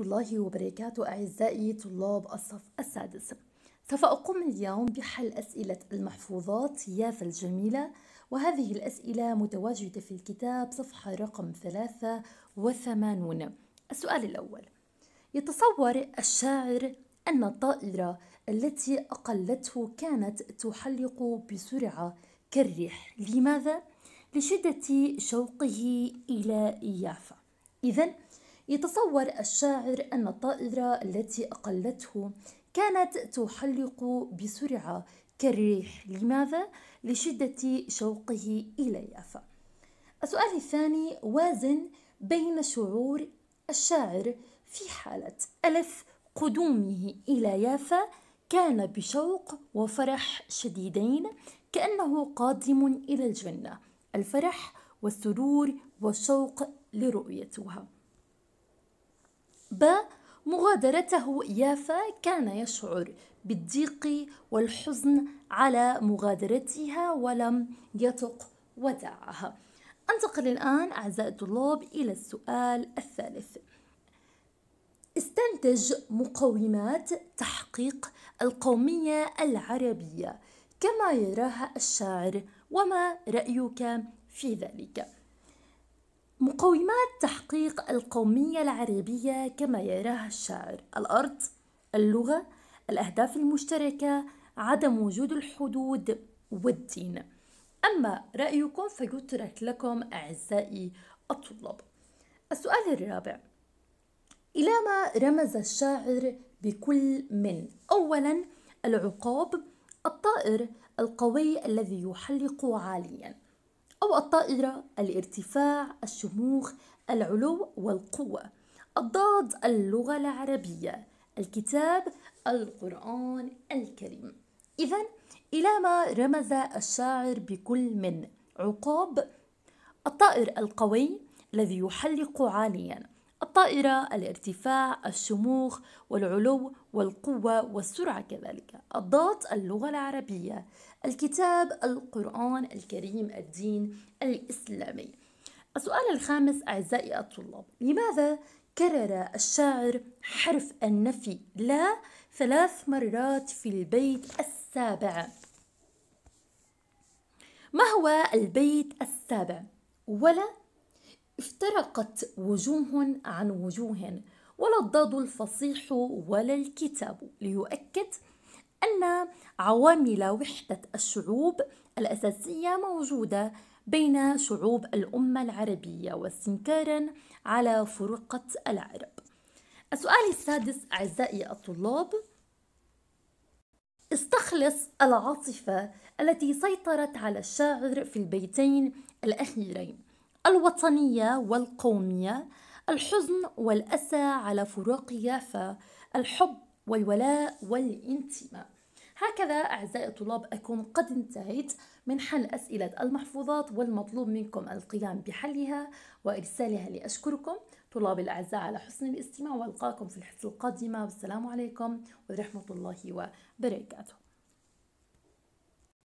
الله وبركاته أعزائي طلاب الصف السادس. سوف أقوم اليوم بحل أسئلة المحفوظات يافا الجميلة وهذه الأسئلة متواجدة في الكتاب صفحة رقم 83 السؤال الأول. يتصور الشاعر أن الطائرة التي أقلته كانت تحلق بسرعة كالريح. لماذا؟ لشدة شوقه إلى يافا إذا يتصور الشاعر أن الطائرة التي أقلته كانت تحلق بسرعة كالريح. لماذا؟ لشدة شوقه إلى يافا السؤال الثاني وازن بين شعور الشاعر في حالة ألف قدومه إلى يافا كان بشوق وفرح شديدين كأنه قادم إلى الجنة. الفرح والسرور والشوق لرؤيتها. ب مغادرته يافا كان يشعر بالضيق والحزن على مغادرتها ولم يطق وداعها أنتقل الآن أعزائي الطلاب إلى السؤال الثالث استنتج مقومات تحقيق القومية العربية كما يراها الشاعر وما رأيك في ذلك؟ مقومات تحقيق القومية العربية كما يراها الشاعر. الأرض اللغة الأهداف المشتركة عدم وجود الحدود والدين. أما رأيكم فيترك لكم أعزائي الطلاب. السؤال الرابع. إلى ما رمز الشاعر بكل من؟ أولا العقاب الطائر القوي الذي يحلق عاليا. أو الطائرة الارتفاع الشموخ العلو والقوة. الضاد اللغة العربية. الكتاب القرآن الكريم. إذا إلى ما رمز الشاعر بكل من عقاب؟ الطائر القوي الذي يحلق عاليا الطائرة الارتفاع الشموخ والعلو والقوة والسرعة كذلك. الضاد اللغة العربية. الكتاب القرآن الكريم الدين الإسلامي. السؤال الخامس أعزائي الطلاب لماذا كرر الشاعر حرف النفي لا ثلاث مرات في البيت السابع؟ ما هو البيت السابع؟ ولا افترقت وجوه عن وجوه ولا الضاد الفصيح ولا الكتاب ليؤكد أن عوامل وحدة الشعوب الأساسية موجودة بين شعوب الأمة العربية واستنكارا على فرقة العرب. السؤال السادس أعزائي الطلاب استخلص العاطفة التي سيطرت على الشاعر في البيتين الأخيرين. الوطنية والقومية الحزن والأسى على فراق يافا الحب والولاء والانتماء. هكذا أعزائي الطلاب أكون قد انتهيت من حل أسئلة المحفوظات والمطلوب منكم القيام بحلها وإرسالها لأشكركم. طلاب الأعزاء على حسن الاستماع وألقاكم في الحصة القادمة. والسلام عليكم ورحمة الله وبركاته.